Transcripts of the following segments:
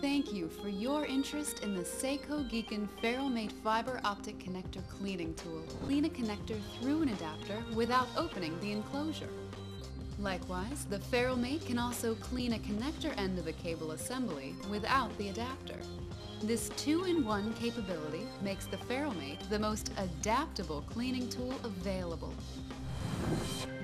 thank you for your interest in the Seikoh Giken FerruleMate Fiber Optic Connector Cleaning Tool. Clean a connector through an adapter without opening the enclosure. Likewise, the FerruleMate can also clean a connector end of a cable assembly without the adapter. This two-in-one capability makes the FerruleMate the most adaptable cleaning tool available.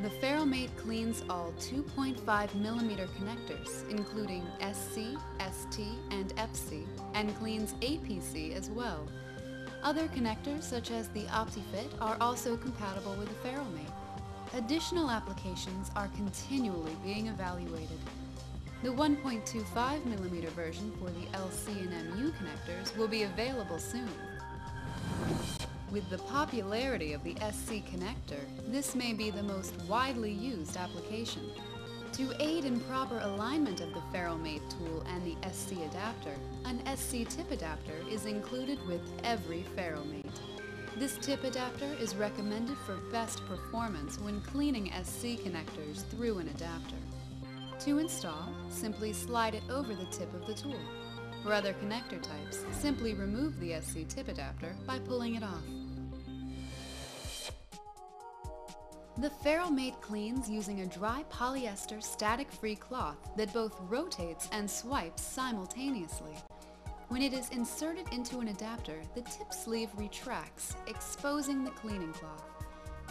The FerruleMate cleans all 2.5 millimeter connectors, including SC, ST, and FC, and cleans APC as well. Other connectors, such as the OptiFit, are also compatible with the FerruleMate. Additional applications are continually being evaluated. The 1.25 millimeter version for the LC and MU connectors will be available soon. With the popularity of the SC connector, this may be the most widely used application. To aid in proper alignment of the FerruleMate tool and the SC adapter, an SC tip adapter is included with every FerruleMate. This tip adapter is recommended for best performance when cleaning SC connectors through an adapter. To install, simply slide it over the tip of the tool. For other connector types, simply remove the SC tip adapter by pulling it off. The FerruleMate cleans using a dry polyester static-free cloth that both rotates and swipes simultaneously. When it is inserted into an adapter, the tip sleeve retracts, exposing the cleaning cloth.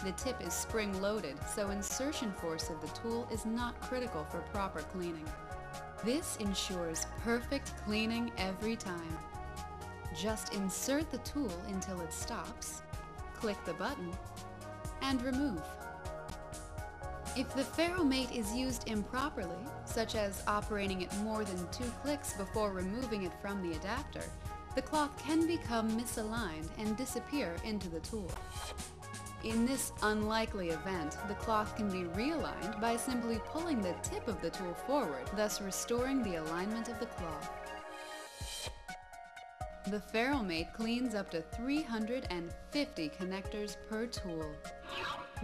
The tip is spring-loaded, so insertion force of the tool is not critical for proper cleaning. This ensures perfect cleaning every time. Just insert the tool until it stops, click the button, and remove. If the FerruleMate is used improperly, such as operating it more than two clicks before removing it from the adapter, the cloth can become misaligned and disappear into the tool. In this unlikely event, the cloth can be realigned by simply pulling the tip of the tool forward, thus restoring the alignment of the cloth. The FerruleMate cleans up to 350 connectors per tool.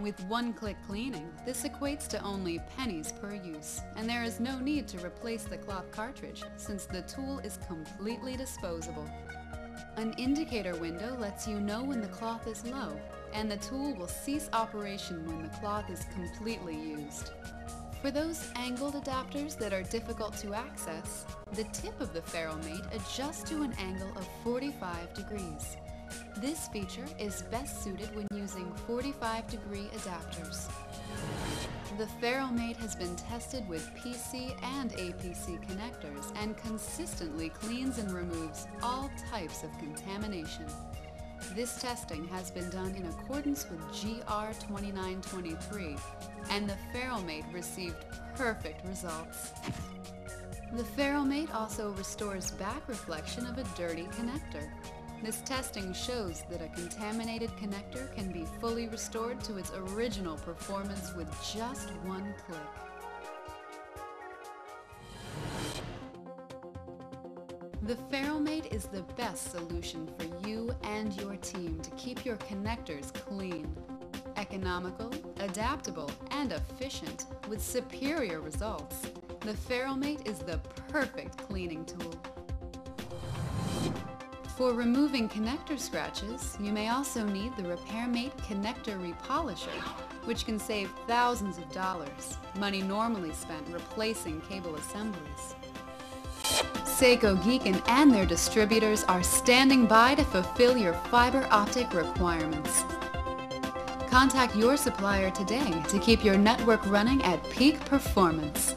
With one-click cleaning, this equates to only pennies per use, and there is no need to replace the cloth cartridge since the tool is completely disposable. An indicator window lets you know when the cloth is low, and the tool will cease operation when the cloth is completely used. For those angled adapters that are difficult to access, the tip of the FerruleMate adjusts to an angle of 45 degrees. This feature is best suited when using 45 degree adapters. The FerruleMate has been tested with PC and APC connectors and consistently cleans and removes all types of contamination. This testing has been done in accordance with GR 2923 and the FerruleMate received perfect results. The FerruleMate also restores back reflection of a dirty connector. This testing shows that a contaminated connector can be fully restored to its original performance with just one click. The FerruleMate is the best solution for you and your team to keep your connectors clean. Economical, adaptable, and efficient with superior results. The FerruleMate is the perfect cleaning tool. For removing connector scratches, you may also need the RepairMate Connector Repolisher, which can save thousands of dollars, money normally spent replacing cable assemblies. Seikoh Giken and their distributors are standing by to fulfill your fiber optic requirements. Contact your supplier today to keep your network running at peak performance.